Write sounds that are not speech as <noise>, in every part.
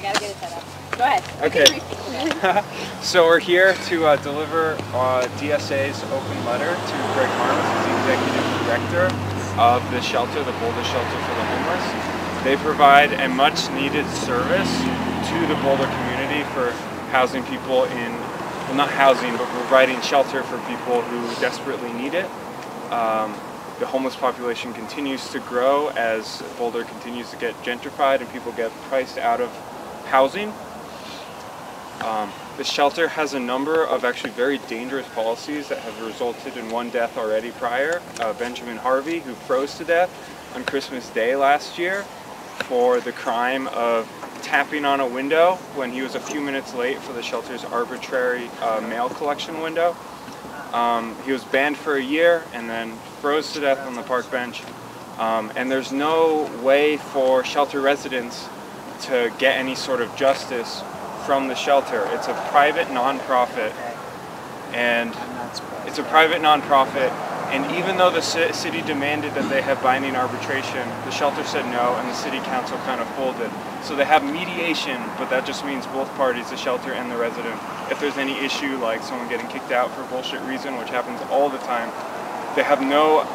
I gotta get it set up. Go ahead. Okay. <laughs> so we're here to uh, deliver uh, DSA's open letter to Greg Harms, the executive director of the shelter, the Boulder Shelter for the Homeless. They provide a much needed service to the Boulder community for housing people in, well not housing, but providing shelter for people who desperately need it. Um, the homeless population continues to grow as Boulder continues to get gentrified and people get priced out of housing. Um, the shelter has a number of actually very dangerous policies that have resulted in one death already prior. Uh, Benjamin Harvey, who froze to death on Christmas Day last year for the crime of tapping on a window when he was a few minutes late for the shelter's arbitrary uh, mail collection window. Um, he was banned for a year and then froze to death on the park bench. Um, and there's no way for shelter residents to get any sort of justice from the shelter. It's a private nonprofit, and it's a private nonprofit. And even though the city demanded that they have binding arbitration, the shelter said no, and the city council kind of folded. So they have mediation, but that just means both parties, the shelter and the resident. If there's any issue like someone getting kicked out for bullshit reason, which happens all the time, they have no,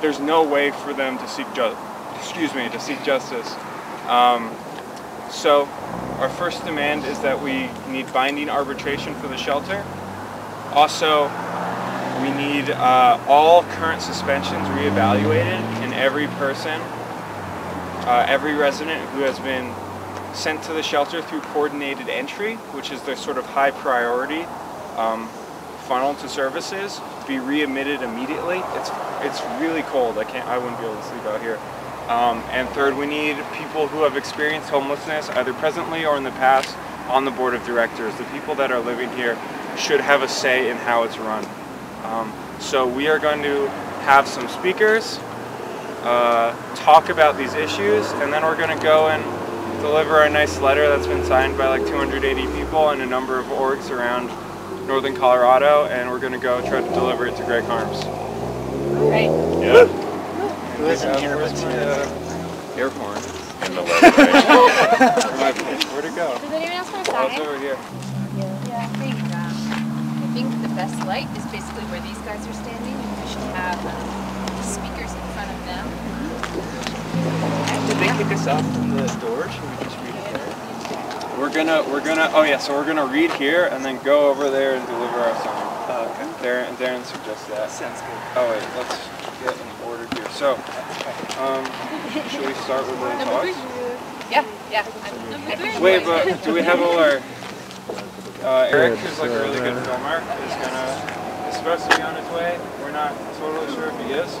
there's no way for them to seek ju- excuse me, to seek justice. Um, so our first demand is that we need binding arbitration for the shelter. Also, we need uh, all current suspensions reevaluated and every person, uh, every resident who has been sent to the shelter through coordinated entry, which is their sort of high priority um, funnel to services, be readmitted immediately. It's it's really cold. I can't. I wouldn't be able to sleep out here. Um, and third, we need people who have experienced homelessness, either presently or in the past, on the board of directors. The people that are living here should have a say in how it's run. Um, so we are going to have some speakers uh, talk about these issues, and then we're going to go and deliver a nice letter that's been signed by like 280 people and a number of orgs around northern Colorado, and we're going to go try to deliver it to Greg Harms. Great. Yeah. Who isn't here but my, uh, air horn? In the letter, right? <laughs> Where'd it go? Does anyone else want to Oh, it's over here. Yeah, I think, um, I think the best light is basically where these guys are standing. We should have um, speakers in front of them. Did they kick us out from the door? Should we just read it there? We're gonna, we're gonna, oh yeah, so we're gonna read here and then go over there and deliver our song. Oh, okay. Darren, Darren suggests that. Sounds good. Oh wait, let's get in order here. So, um, should we start with the talks? Yeah, yeah. I, I think Wait, but do we have all our, uh, Eric, who's like a really good filmer, is gonna, is supposed to be on his way. We're not totally sure if he is,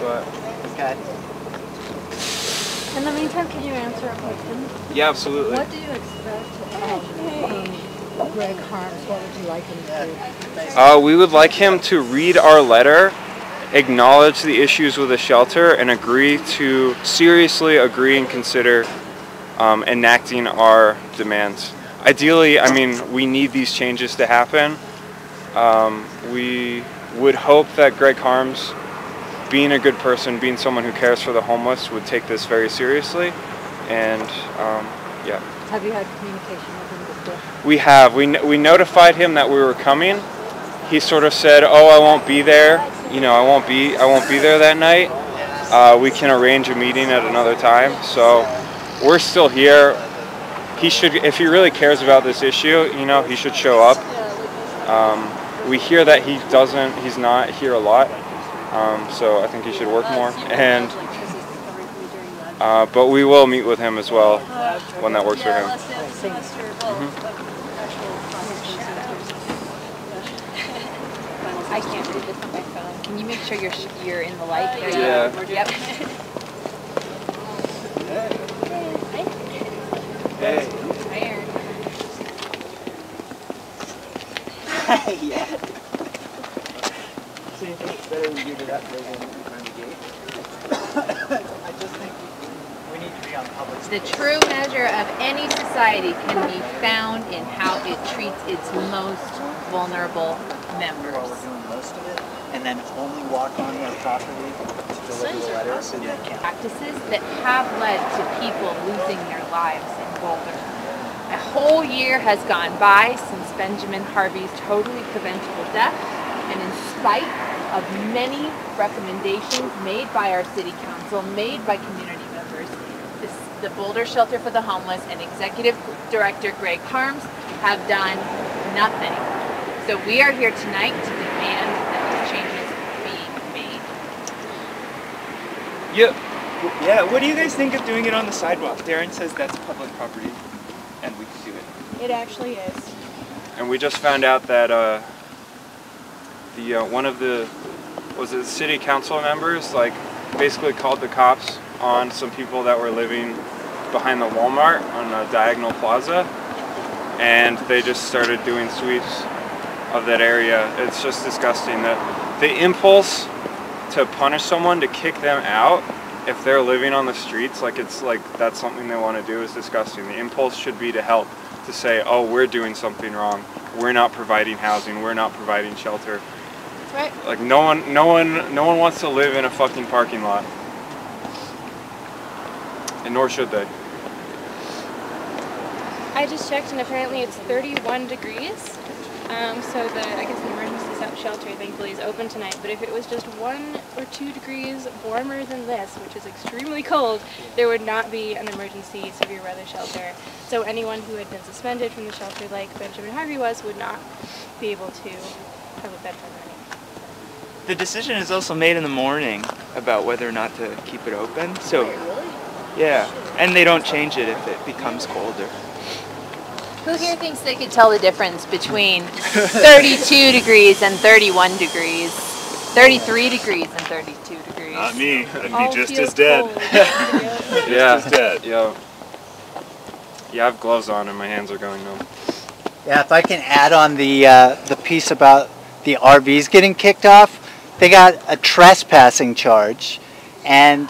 but Okay. In the meantime, can you answer a question? yeah, absolutely. What do you expect um, Greg Harms? What would you like him to do? Uh, we would like him to read our letter, acknowledge the issues with the shelter, and agree to seriously agree and consider um, enacting our demands. Ideally, I mean, we need these changes to happen. Um, we would hope that Greg Harms, being a good person, being someone who cares for the homeless, would take this very seriously. And um, yeah. Have you had communication with him before? We have. We, we notified him that we were coming. He sort of said, "Oh, I won't be there. You know, I won't be. I won't be there that night. Uh, we can arrange a meeting at another time." So we're still here. He should, if he really cares about this issue, you know, he should show up. Um, we hear that he doesn't. He's not here a lot. Um, so I think he should work more. And uh, but we will meet with him as well when that works for him. I can't read this. Can you make sure you're sh- you're in the light? Oh, there you Yeah. Yep. Hey. Hi, Aaron. yeah. So you think it's better we give it up than behind the gate? I just think we need to be on public The true measure of any society can be found in how it treats its most vulnerable members. while we're doing most of it, and then only walk on their property to deliver the letter, and then count. practices that have led to people losing their lives in Boulder. A whole year has gone by since Benjamin Harvey's totally preventable death, and in spite of many recommendations made by our city council, made by community members, this, the Boulder Shelter for the Homeless and Executive Director Greg Harms have done nothing. So we are here tonight to demand that these changes be made. Yeah, yeah. What do you guys think of doing it on the sidewalk? Darren says that's public property, and we can do it. It actually is. And we just found out that uh, the uh, one of the was it city council members like basically called the cops on some people that were living behind the Walmart on uh, Diagonal Plaza, and they just started doing sweeps of that area. It's just disgusting that the impulse to punish someone to kick them out if they're living on the streets like it's like that's something they want to do is disgusting the impulse should be to help to say oh we're doing something wrong we're not providing housing we're not providing shelter Right. like no one no one no one wants to live in a fucking parking lot and nor should they I just checked and apparently it's 31 degrees. Um, so the I guess the emergency shelter thankfully is open tonight. But if it was just one or two degrees warmer than this, which is extremely cold, there would not be an emergency severe weather shelter. So anyone who had been suspended from the shelter, like Benjamin Harvey was, would not be able to have a bed for the night. The decision is also made in the morning about whether or not to keep it open. So, yeah, and they don't change it if it becomes colder. Who here thinks they could tell the difference between 32 <laughs> degrees and 31 degrees? 33 degrees and 32 degrees. Not me. I'd be <laughs> just as dead. Yeah. yeah as dead. yeah yeah i have gloves on and my hands are going numb Yeah, if I can add on the uh, the piece about the RVs getting kicked off, they got a trespassing charge, and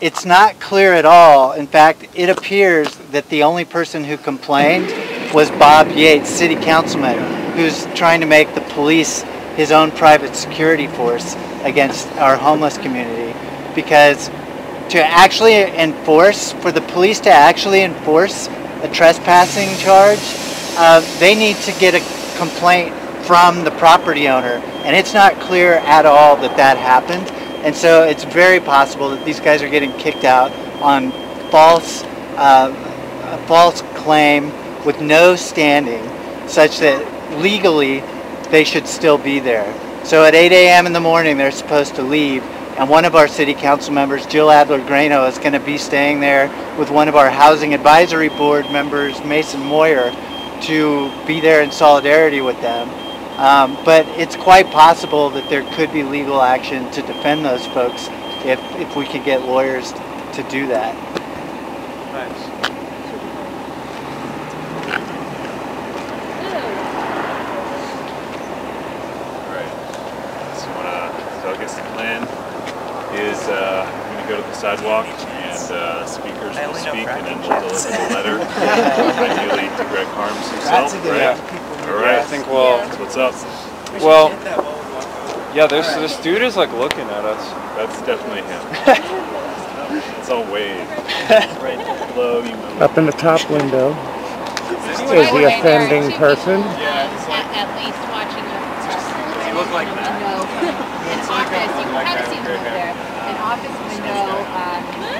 it's not clear at all. In fact, it appears that the only person who complained was Bob Yates, city councilman, who's trying to make the police his own private security force against our homeless community, because to actually enforce, for the police to actually enforce a trespassing charge, uh, they need to get a complaint from the property owner, and it's not clear at all that that happened. And so it's very possible that these guys are getting kicked out on false, uh, a false claim with no standing, such that legally they should still be there. So at 8 a.m. in the morning, they're supposed to leave, and one of our city council members, Jill Adler Grano, is going to be staying there with one of our housing advisory board members, Mason Moyer, to be there in solidarity with them. Um, but it's quite possible that there could be legal action to defend those folks if, if we could get lawyers to do that. nice Right. So, uh, I guess the plan is uh, I'm going to go to the sidewalk and uh, speakers will speak and then fracking we'll deliver the letter. <laughs> Ideally to Greg Harms himself, right? All yeah, i think well That's what's up. well yeah there's this dude is like looking at us That's definitely him. <laughs> it's all wave. <laughs> right. Hello, you. Up in the top window is the Right there, offending two person. At, at least watching us. Does he look like that? No. <laughs> In office, you can kind of see them over there. An office window, um,